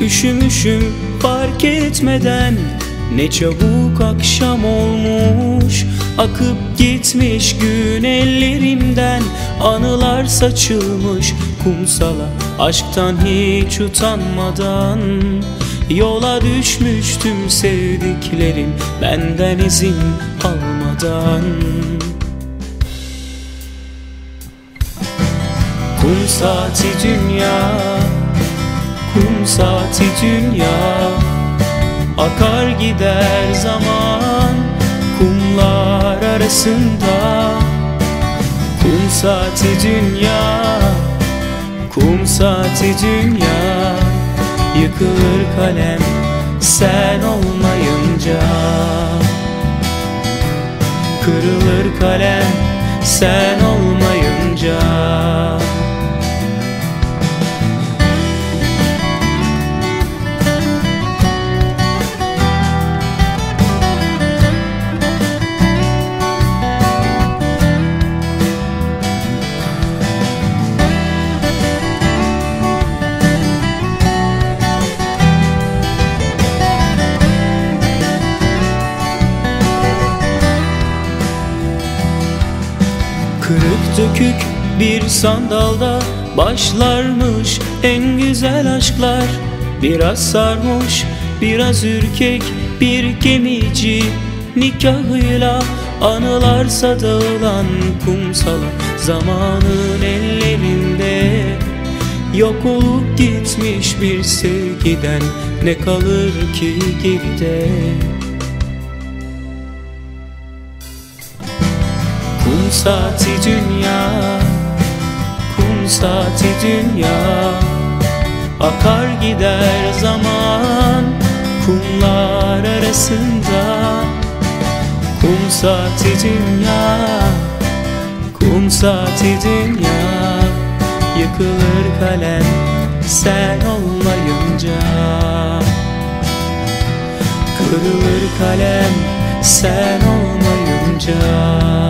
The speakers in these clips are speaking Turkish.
Üşümüşüm fark etmeden Ne çabuk akşam olmuş. Akıp gitmiş gün ellerimden Anılar saçılmış. Kumsala Aşktan hiç utanmadan Yola düşmüştüm sevdiklerim Benden izin almadan Kum saati dünya Kum saati dünya. Akar gider zaman Kumlar arasında. Kum saati dünya Kum saati dünya. Yıkılır kalem sen olmayınca. Kırılır kalem sen olmayınca Kırık dökük bir sandalda başlarmış en güzel aşklar. Biraz sarhoş, biraz ürkek bir gemici nikahıyla Anılarsa dağılan kumsala zamanın ellerinde. Yok olup gitmiş bir sevgiden ne kalır ki geride Kum saati dünya Kum saati dünya. Akar gider zaman Kumlar arasında. Kum saati dünya Kum saati dünya. Yıkılır kalem sen olmayınca. Kırılır kalem sen olmayınca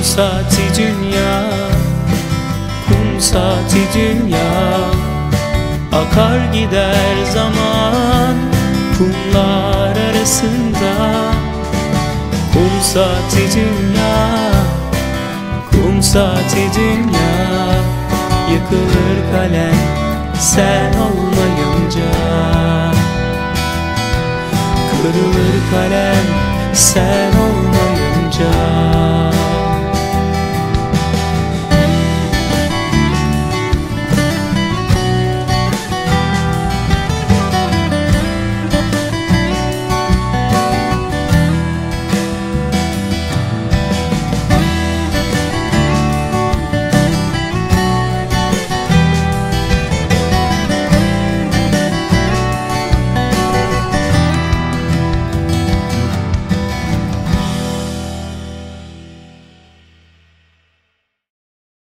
Kum saati dünya Kum saati dünya. Akar gider zaman Kumlar arasında. Kum saati dünya Kum saati dünya. Yıkılır kalem sen olmayınca. Kırılır kalem sen olmayınca